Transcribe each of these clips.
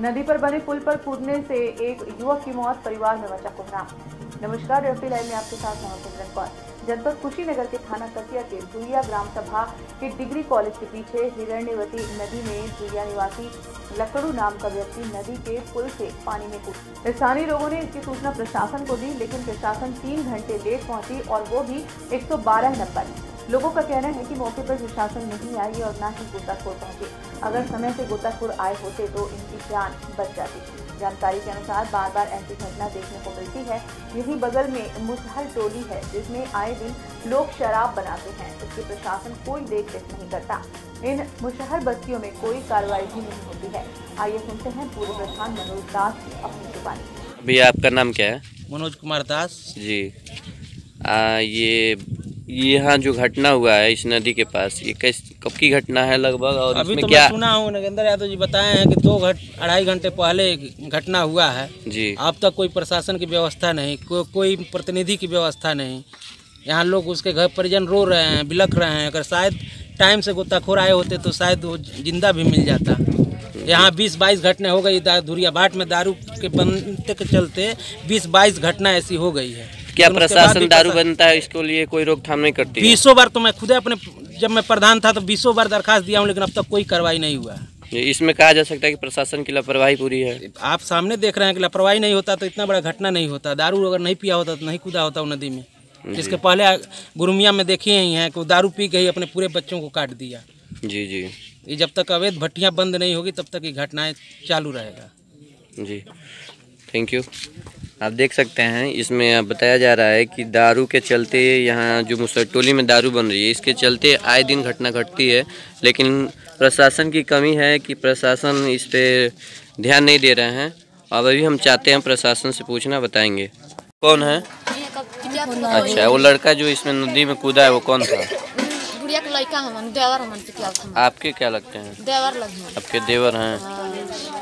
नदी पर बने पुल पर कूदने से एक युवक की मौत परिवार में बचा कोहराम नमस्कार रेफी लाइव में आपके साथ मैं सिमरन कौर जनपद कुशीनगर के थाना कसिया के धुरिया ग्राम सभा के डिग्री कॉलेज के पीछे हिरण्यवती नदी में धुरिया निवासी लकड़ू नाम का व्यक्ति नदी के पुल से पानी में कूद। स्थानीय लोगों ने इसकी सूचना प्रशासन को दी, लेकिन प्रशासन तीन घंटे लेट पहुँची और वो भी 112 नंबर लोगों का कहना है कि मौके पर प्रशासन नहीं आई और न ही गोताखोर पहुँचे। अगर समय से गोताखोर आए होते तो इनकी जान बच जाती जानकारी के अनुसार बार बार ऐसी घटना देखने को मिलती है। यही बगल में मुसहर टोली है जिसमें आए दिन लोग शराब बनाते हैं। इसकी प्रशासन कोई देख रेख नहीं करता। इन मुशहर बस्तियों में कोई कार्रवाई भी नहीं होती है। आइए सुनते हैं पूर्व प्रधान मनोज दास की अपनी जुबानी। भैया आपका नाम क्या है? मनोज कुमार दास। जी। आ, ये यहाँ जो घटना हुआ है इस नदी के पास ये कैस कब की घटना है लगभग और अभी इसमें तो क्या? सुना हूँ नगेंद्र यादव जी बताए हैं कि दो घट अढ़ाई घंटे पहले एक घटना हुआ है। जी। अब तक कोई प्रशासन की व्यवस्था नहीं को, कोई प्रतिनिधि की व्यवस्था नहीं। यहाँ लोग उसके घर परिजन रो रहे हैं बिलख रहे हैं। अगर शायद टाइम से गोताखोर आए होते तो शायद वो ज़िंदा भी मिल जाता। यहाँ बीस बाईस घटना हो गई धुरिया बाट में दारू के बनते के चलते बीस बाईस घटना ऐसी हो गई है। क्या प्रशासन दारू बनता है इसके लिए कोई रोकथाम नहीं करती? बीसों बार तो मैं खुद अपने जब मैं प्रधान था तो बीसों बार दरखास्त दिया हूँ लेकिन अब तक कोई कार्रवाई नहीं हुआ है। इसमें कहा जा सकता है कि प्रशासन की लापरवाही पूरी है? आप सामने देख रहे हैं कि लापरवाही नहीं होता तो इतना बड़ा घटना नहीं होता। दारू अगर नहीं पिया होता तो नहीं कूदा होता वो नदी में। इसके पहले गुरुमिया में देखे ही हैं कि दारू पी के ही अपने पूरे बच्चों को काट दिया। जी जी। ये जब तक अवैध भट्टियाँ बंद नहीं होगी तब तक ये घटनाएँ चालू रहेगा। जी। थैंक यू आप देख सकते हैं, इसमें बताया जा रहा है कि दारू के चलते यहाँ जो मुसरटोली में दारू बन रही है, इसके चलते आए दिन घटना घटती है, लेकिन प्रशासन की कमी है कि प्रशासन इस पर ध्यान नहीं दे रहे हैं। अब अभी हम चाहते हैं प्रशासन से पूछना, बताएँगे। कौन है? अच्छा वो लड़का जो इसमें नदी में कूदा है, वो कौन था? बुढ़िया के लड़का हमन देवर हमन से क्या हम आपके क्या लगते हैं? देवर लगे हैं। आपके देवर हैं?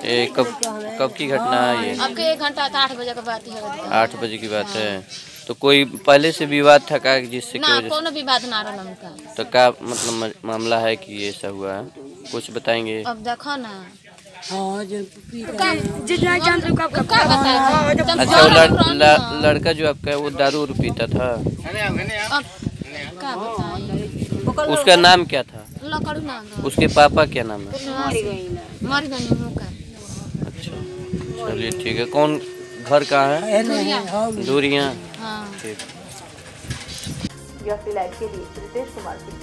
ये कब कब की घटना है ये? अब के एक घंटा तो आठ बजे के बाद ही। है आठ बजे की बात है। तो कोई पहले से विवाद था का जिससे की ना कोनो भी बात ना हमका। से तो क्या मतलब मामला है कि ये ऐसा हुआ है? कुछ बताएँगे? अब देखो ना। अच्छा वो लड़, ल, लड़का जो आपका है वो दारू पीता था। का बताई उसका नाम क्या था? उसके पापा क्या नाम है? मुका अच्छा चलिए ठीक है। कौन घर कहाँ है? दूरियाँ। हाँ। ठीक। फ़िलहाल के लिए रितेश कुमार सिंह